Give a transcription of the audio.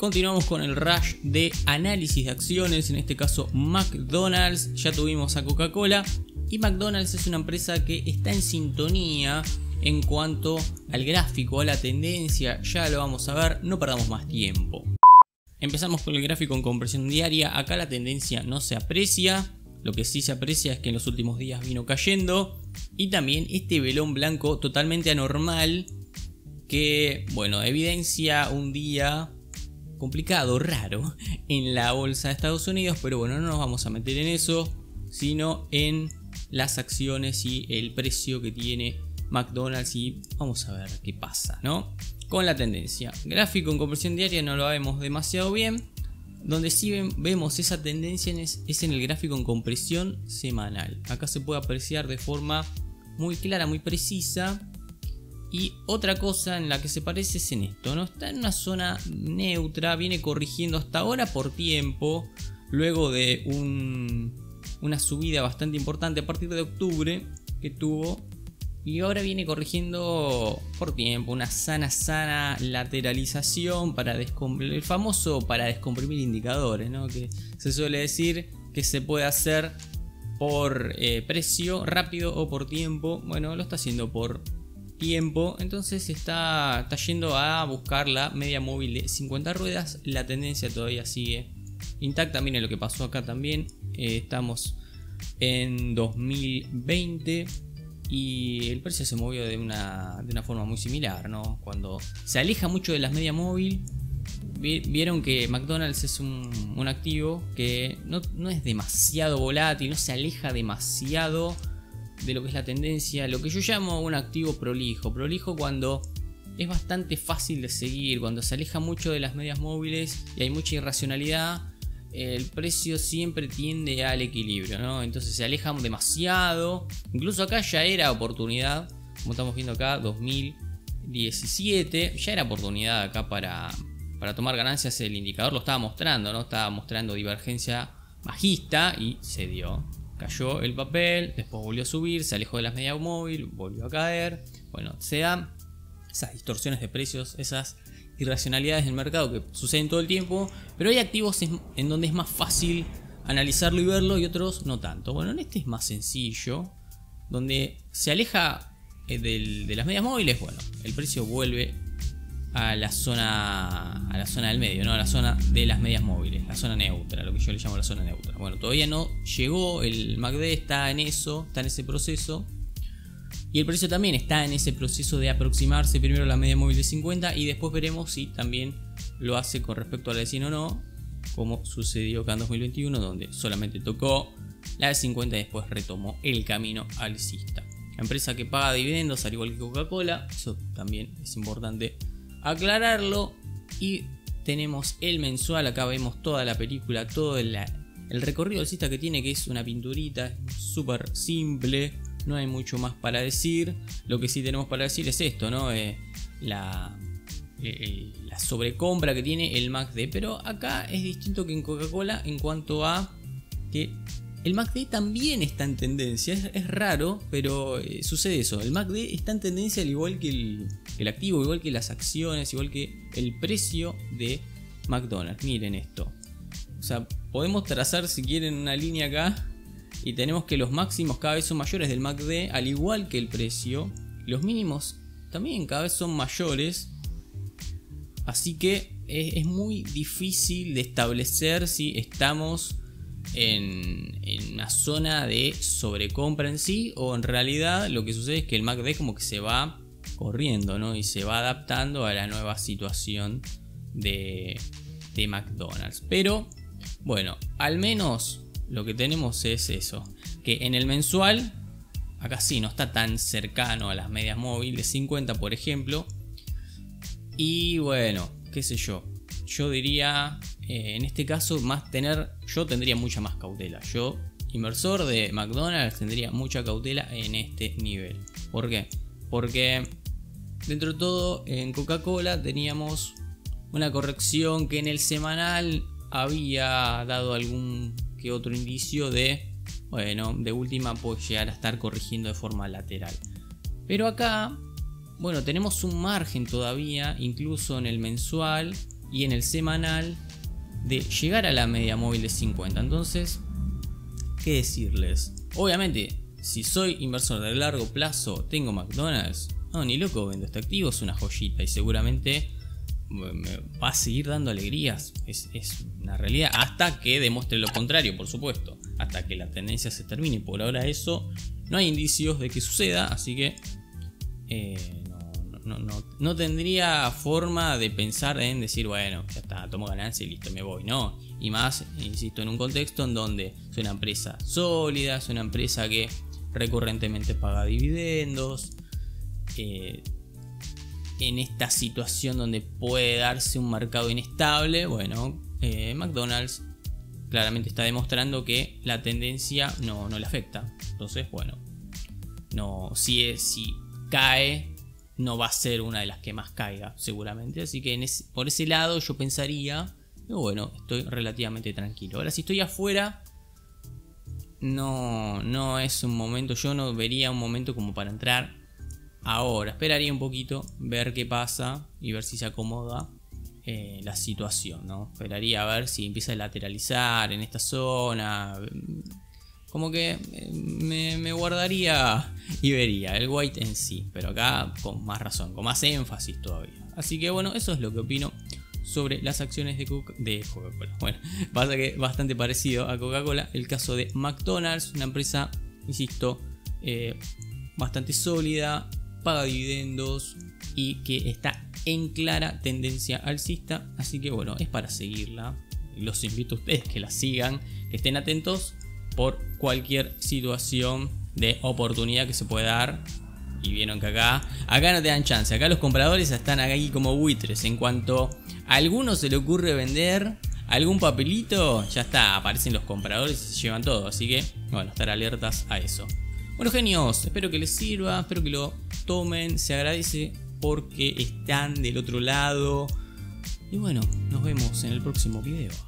Continuamos con el rush de análisis de acciones, en este caso McDonald's, ya tuvimos a Coca-Cola y McDonald's es una empresa que está en sintonía en cuanto al gráfico, a la tendencia, ya lo vamos a ver, no perdamos más tiempo. Empezamos con el gráfico en compresión diaria, acá la tendencia no se aprecia, lo que sí se aprecia es que en los últimos días vino cayendo. Y también este velón blanco totalmente anormal que, bueno, evidencia un día complicado, raro en la bolsa de Estados Unidos, pero bueno, no nos vamos a meter en eso, sino en las acciones y el precio que tiene McDonald's y vamos a ver qué pasa, ¿no? Con la tendencia. Gráfico en conversión diaria no lo vemos demasiado bien. Donde sí vemos esa tendencia es, en el gráfico en compresión semanal. Acá se puede apreciar de forma muy clara, muy precisa y otra cosa en la que se parece es en esto, ¿no? Está en una zona neutra, viene corrigiendo hasta ahora por tiempo, luego de una subida bastante importante a partir de octubre que tuvo. Y ahora viene corrigiendo por tiempo una sana, sana lateralización para descomprimir, el famoso para descomprimir indicadores, ¿no? Que se suele decir que se puede hacer por eh, precio rápido o por tiempo. Bueno, lo está haciendo por tiempo, entonces está, está yendo a buscar la media móvil de 50 ruedas, la tendencia todavía sigue intacta, miren lo que pasó acá también, eh, estamos en 2020 y el precio se movió de una, de una forma muy similar, ¿no? Cuando se aleja mucho de las media móvil, vieron que McDonald's es un, un activo que no, no, es demasiado volátil, no se aleja demasiado de lo que es la tendencia, lo que yo llamo un activo prolijo. Prolijo cuando es bastante fácil de seguir, cuando se aleja mucho de las medias móviles y hay mucha irracionalidad, el precio siempre tiende al equilibrio, ¿no? Entonces se alejan demasiado. Incluso acá ya era oportunidad, como estamos viendo acá, 2017, ya era oportunidad acá para, para tomar ganancias. El indicador lo estaba mostrando, ¿no? Estaba mostrando divergencia bajista y se dio. Cayó el papel, después volvió a subir, se alejó de las medias móvil, volvió a caer. Bueno, se dan esas distorsiones de precios, esas irracionalidades del mercado que suceden todo el tiempo, pero hay activos en donde es más fácil analizarlo y verlo y otros no tanto. Bueno, en este es más sencillo, donde se aleja eh, de las medias móviles, bueno, el precio vuelve a la zona a la zona del medio, ¿no? A la zona de las medias móviles, la zona neutra, lo que yo le llamo la zona neutra. Bueno, todavía no llegó, el MACD está en eso, está en ese proceso. Y el precio también está en ese proceso de aproximarse primero a la media móvil de 50 y después veremos si también lo hace con respecto a la de 100 o no, como sucedió acá en 2021, donde solamente tocó la de 50 y después retomó el camino alcista. La empresa que paga dividendos, al igual que Coca-Cola, eso también es importante aclararlo. Y tenemos el mensual, acá vemos toda la película, todo el, recorrido alcista que tiene, que es una pinturita, súper simple, no hay mucho más para decir. Lo que sí tenemos para decir es esto, ¿no? Eh, la, eh, la sobrecompra que tiene el MACD, pero acá es distinto que en Coca-Cola en cuanto a que el MACD también está en tendencia, es, raro, pero eh, sucede eso. El MACD está en tendencia al igual que el, activo, igual que las acciones, igual que el precio de McDonald's. Miren esto. O sea, podemos trazar si quieren una línea acá y tenemos que los máximos cada vez son mayores del MACD, al igual que el precio. Los mínimos también cada vez son mayores. Así que es muy difícil de establecer si estamos en, una zona de sobrecompra en sí o en realidad lo que sucede es que el MACD como que se va corriendo ¿no? y se va adaptando a la nueva situación de, de McDonald's. Pero bueno, al menos lo que tenemos es eso, que en el mensual, acá sí, no está tan cercano a las medias móviles, 50 por ejemplo. Y bueno, qué sé yo, yo diría eh, en este caso más tener, yo tendría mucha más cautela. Yo, inversor de McDonald's, tendría mucha cautela en este nivel. ¿Por qué? Porque dentro de todo en Coca-Cola teníamos una corrección que en el semanal había dado algún que otro indicio de, bueno, de última puede llegar a estar corrigiendo de forma lateral. Pero acá, bueno, tenemos un margen todavía, incluso en el mensual, y en el semanal de llegar a la media móvil de 50. Entonces, ¿qué decirles? Obviamente, si soy inversor de largo plazo, tengo McDonald's, no, ni loco vendo este activo, es una joyita y seguramente me va a seguir dando alegrías. Es, una realidad. Hasta que demuestre lo contrario, por supuesto. Hasta que la tendencia se termine. Por ahora eso no hay indicios de que suceda. Así que eh, no, tendría forma de pensar en decir, bueno, ya está, tomo ganancia y listo, me voy. No. Y más, insisto, en un contexto en donde es una empresa sólida, es una empresa que recurrentemente paga dividendos. Eh, en esta situación donde puede darse un mercado inestable, bueno, eh, McDonald's claramente está demostrando que la tendencia no, le afecta. Entonces, bueno, no, si, si cae, no va a ser una de las que más caiga, seguramente. Así que por ese lado yo pensaría, bueno, estoy relativamente tranquilo. Ahora, si estoy afuera, no, no es un momento, yo no vería un momento como para entrar ahora. Esperaría un poquito, ver qué pasa y ver si se acomoda eh, la situación, ¿no? Esperaría a ver si empieza a lateralizar en esta zona. Como que eh, me, guardaría y vería el white en sí, pero acá con más razón, con más énfasis todavía. Así que bueno, eso es lo que opino sobre las acciones de, Coca cola Bueno, pasa que bastante parecido a Coca-Cola. El caso de McDonald's, una empresa, insisto, eh, bastante sólida, paga dividendos y que está en clara tendencia alcista. Así que bueno, es para seguirla. Los invito a ustedes que la sigan, que estén atentos por cualquier situación de oportunidad que se pueda dar. Y vieron que acá, acá no te dan chance. Acá los compradores están aquí como buitres. En cuanto a alguno se le ocurre vender algún papelito, ya está, aparecen los compradores y se llevan todo. Así que, bueno, estar alertas a eso. Bueno, genios, espero que les sirva, espero que lo tomen. Se agradece porque están del otro lado. Y bueno, nos vemos en el próximo video.